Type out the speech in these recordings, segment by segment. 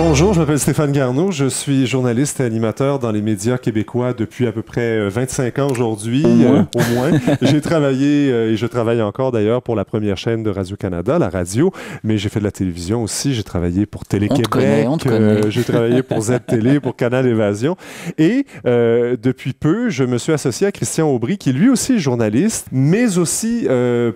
Bonjour, je m'appelle Stéphane Garneau. Je suis journaliste et animateur dans les médias québécois depuis à peu près 25 euh, ans aujourd'hui, au moins. Euh, j'ai travaillé euh, et je travaille encore d'ailleurs pour la première chaîne de Radio-Canada, la radio, mais j'ai fait de la télévision aussi. J'ai travaillé pour Télé-Québec, j'ai travaillé pour Z-Télé, pour Canal Évasion. Et depuis peu, je me suis associé à Christian Aubry, qui lui aussi est journaliste, mais aussi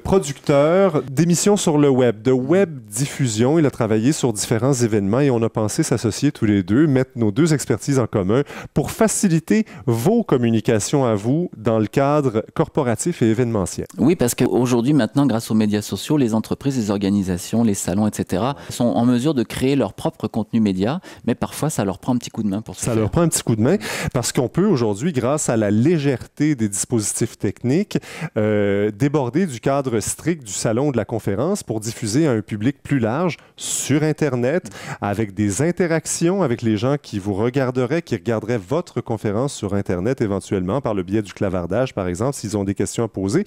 producteur d'émissions sur le web, de web diffusion. Il a travaillé sur différents événements et on a pensé s'associer tous les deux, mettre nos deux expertises en commun pour faciliter vos communications à vous dans le cadre corporatif et événementiel. Oui, parce qu'aujourd'hui, maintenant, grâce aux médias sociaux, les entreprises, les organisations, les salons, etc., sont en mesure de créer leur propre contenu média, mais parfois, ça leur prend un petit coup de main pour ça. Ça leur prend un petit coup de main parce qu'on peut aujourd'hui, grâce à la légèreté des dispositifs techniques, euh, déborder du cadre strict du salon de la conférence pour diffuser à un public plus large sur Internet avec des interactions avec les gens qui vous regarderaient, qui regarderaient votre conférence sur Internet éventuellement par le biais du clavardage, par exemple, s'ils ont des questions à poser.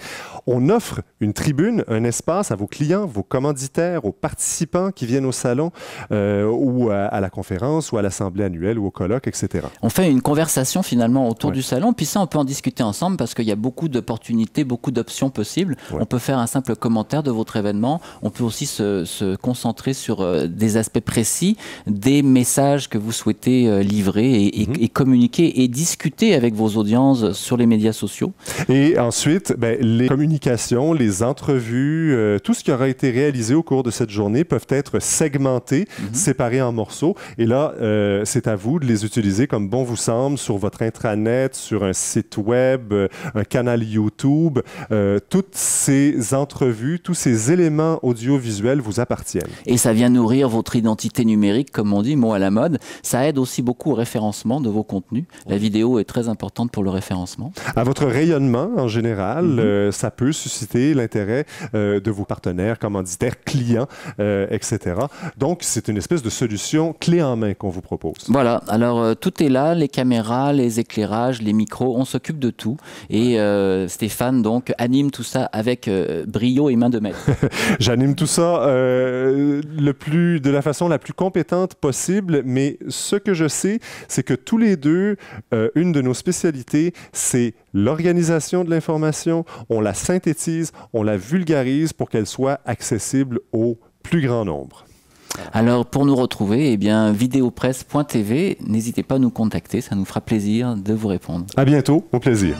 On offre une tribune, un espace à vos clients, vos commanditaires, aux participants qui viennent au salon euh, ou à, la conférence ou à l'assemblée annuelle ou au colloque, etc. On fait une conversation finalement autour du salon, puis ça, on peut en discuter ensemble parce qu'il y a beaucoup d'opportunités, beaucoup d'options possibles. On peut faire un simple commentaire de votre événement. On peut aussi se, se concentrer sur euh, des aspects précis, des messages que vous souhaitez euh, livrer mhm. et, communiquer et discuter avec vos audiences sur les médias sociaux. Et ensuite, ben, les communications, les entrevues, euh, tout ce qui aura été réalisé au cours de cette journée peuvent être segmentés, mhm. séparés en morceaux. Et là, euh, c'est à vous de les utiliser comme bon vous semble sur votre intranet, sur un site web, un canal YouTube. toutes ces entrevues, tous ces éléments audiovisuels vous appartiennent. Et ça vient nourrir votre identité numérique, comme on dit, mot à la mode. Ça aide aussi beaucoup au référencement de vos contenus. La vidéo est très importante pour le référencement. À votre rayonnement en général, mhm. euh, ça peut susciter l'intérêt euh, de vos partenaires, commanditaires, clients, euh, etc. Donc, c'est une espèce de solution clé en main qu'on vous propose. Voilà. Alors, tout est là, les caméras, les éclairages, les micros, on s'occupe de tout. Et Stéphane, donc, anime tout ça avec brio et main de maître. J'anime tout ça le plus, de la façon la plus compétente possible, mais ce que je sais, c'est que tous les deux, euh, une de nos spécialités, c'est l'organisation de l'information, on la synthétise, on la vulgarise pour qu'elle soit accessible au plus grand nombre. Alors pour nous retrouver, eh bien vidéopresse.tv, n'hésitez pas à nous contacter, ça nous fera plaisir de vous répondre. À bientôt, au plaisir.